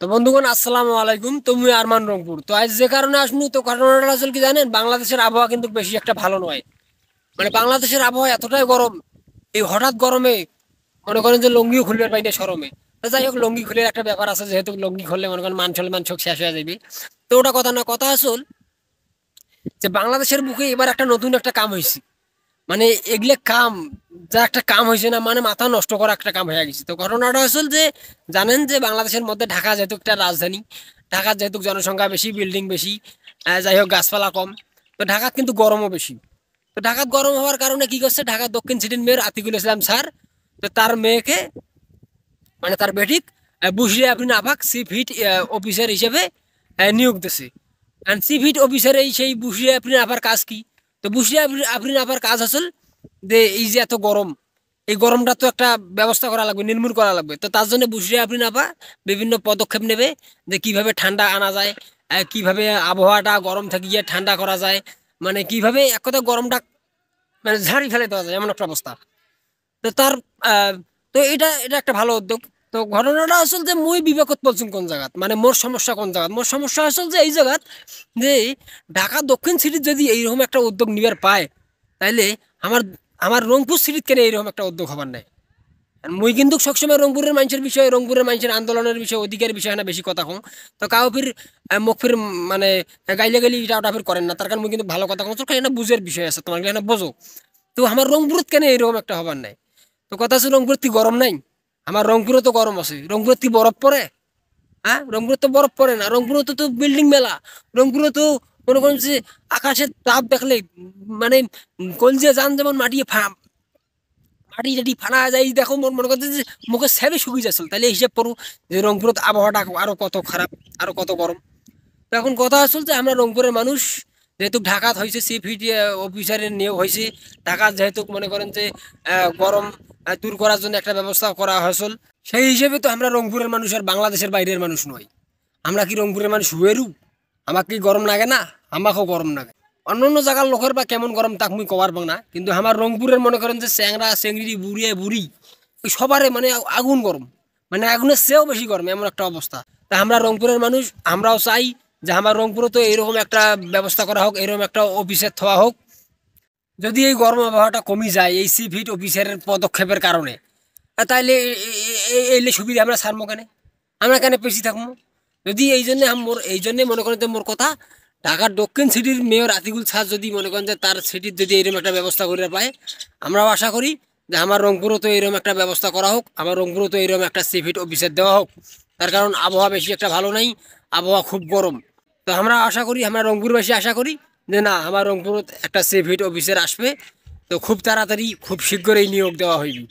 তো বন্ধুগণ, আসসালামু আলাইকুম। তুমি আরমান রংপুর। তো আজ যে কারণে আসনু, তো ঘটনাটা আসলে কি জানেন? বাংলাদেশের আবহাওয়া কিন্তু বেশি একটা ভালো নয়। মানে বাংলাদেশের আবহাওয়া এতটাই গরম, এই হঠাৎ গরমে মনে করেন যে লঙ্গিও খুলবে পাইনি সরমে। তো যাই হোক, লঙ্গি খুলে একটা ব্যাপার আছে, যেহেতু লঙ্গি খুললে মনে করেন মান চলে মান চোখ শেষ হয়ে যাবে। তো ওটা কথা না, কথা আসল যে বাংলাদেশের বুকে এবার একটা নতুন একটা কাম হয়েছে মানে এগুলো কাম যা একটা কাম হয়েছে না মানে মাথা নষ্ট করা একটা কাম হয়ে গেছে। তো ঘটনাটা আসল যে, জানেন যে বাংলাদেশের মধ্যে ঢাকা যেহেতু একটা রাজধানী, ঢাকার যেহেতু জনসংখ্যা বেশি বিল্ডিং বেশি যাই হোক গাছপালা কম, তো ঢাকার কিন্তু গরমও বেশি। তো ঢাকার গরম হওয়ার কারণে কি করছে, ঢাকার দক্ষিণ সিটির মেয়ের আতিকুল ইসলাম স্যার, তো তার মেয়েকে মানে তার বেটিক বুসরি আপনি আপাক সি ফিট অফিসার হিসেবে নিয়োগ দিছে। অ্যান্ড সি ফিট অফিসার এই সেই বুসরি আপনি আপার কাজ কি? তো বুসরি আপনি আপার কাজ আসল যে এই যে এত গরম, এই গরমটা তো একটা ব্যবস্থা করা লাগবে, নির্মূল করা লাগবে। তো তার জন্য বুসরি আপনি আপা বিভিন্ন পদক্ষেপ নেবে যে কীভাবে ঠান্ডা আনা যায় কীভাবে আবহাওয়াটা গরম থেকে গিয়ে ঠান্ডা করা যায় মানে কীভাবে এক কথা গরমটা মানে ঝাড়ি ফেলে দেওয়া যায়, এমন একটা অবস্থা। তো তার তো এটা এটা একটা ভালো উদ্যোগ। তো ঘটনাটা আসল যে মই বিবেকত বলছেন কোন জায়গাত মানে মোর সমস্যা কোন জায়গাত? মোর সমস্যা আসল যে এই জায়গাত যে ঢাকা দক্ষিণ সিটির যদি এইরকম একটা উদ্যোগ নিবার পায়, তাইলে আমার আমার রংপুর সিটির কেন এইরকম একটা উদ্যোগ হবার নাই? আর মুই কিন্তু সবসময় রংপুরের মানুষের বিষয়ে, রংপুরের মানুষের আন্দোলনের বিষয়ে, অধিকারের বিষয়ে না বেশি কথা কম তো কাউ ফির মুখ ফির মানে গাইলে গাইলে এটা ওটা ফির করেন না। তার কারণ মুই কিন্তু ভালো কথা কম তোর এখানে বুঝের বিষয় আছে, তোমার এখানে বোঝো। তো আমার রংপুরত কেন এইরকম একটা হবার নাই? তো কথা আছে রংপুরের তুই গরম নাই? আমার রংপুরে তো গরম আছে। রংপুরে তুই বরফ পড়ে? হ্যাঁ? রংপুরে তো বরফ পড়ে না। রংপুরে তো তো বিল্ডিং মেলা। রংপুরে তো মনে করেন যে আকাশের তাপ দেখলে মানে কলজে যান যেমন মাটিয়ে ফা, মাটি টাটি ফানা যায়, দেখো মন করছে যে মুখে সেবে শুকিয়ে যাচ্ছিল তাহলে হিসেব করো যে রংপুরের আবহাওয়াটা আরও কত খারাপ, আরও কত গরম। এখন কথা আসল যে আমরা রংপুরের মানুষ, যেহেতু ঢাকাত হয়েছে সি ফিট অফিসারের নিয়োগ হয়েছে ঢাকাত যেহেতু মনে করেন যে গরম দূর করার জন্য একটা ব্যবস্থা করা হয়েছিল। সেই হিসেবে তো আমরা রংপুরের মানুষ আর বাংলাদেশের বাইরের মানুষ নয় আমরা কি রংপুরের মানুষ হুয়েরু? আমাকে কি গরম লাগে না? আমাকেও গরম লাগে অন্য অন্য জায়গার লোকের বা কেমন গরম তাক মুই কবার পাং না কিন্তু আমার রংপুরের মনে করেন যে চ্যাংরা চেংড়ি বুড়িয়ে বুড়ি ওই সবারে মানে আগুন গরম মানে আগুনের চেয়েও বেশি গরম এমন একটা অবস্থা তা আমরা রংপুরের মানুষ আমরাও চাই যে আমার রংপুরে তো এরকম একটা ব্যবস্থা করা হোক এরকম একটা অফিসের থোয়া হোক যদি এই গরম আবহাওয়াটা কমে যায়, এই সি ফিট অফিসারের পদক্ষেপের কারণে তাহলে এ- এ- এ- এলে সুবিধা, আমরা ছাড়বো কেন? আমরা কেন পেছি থাকব যদি এই জন্যে মোর এই জন্যে মনে করেন মোর কথা ঢাকার দক্ষিণ সিটির মেয়র আতিকুল স্যার যদি মনে করেন যে তার সিটির যদি এরকম একটা ব্যবস্থা করে পায়, আমরাও আশা করি যে আমার রংপুরও তো এরকম একটা ব্যবস্থা করা হোক, আমার রংপুরও তো এরকম একটা সি ফিট অফিসার দেওয়া হোক। তার কারণ আবহাওয়া বেশি একটা ভালো নাই, আবহাওয়া খুব গরম। তো আমরা আশা করি, আমরা রংপুরবাসী আশা করি যে না, আমার রংপুরত একটা সি ফিট অফিসার আসবে, তো খুব তাড়াতাড়ি, খুব শীঘ্রই নিয়োগ দেওয়া হইবে।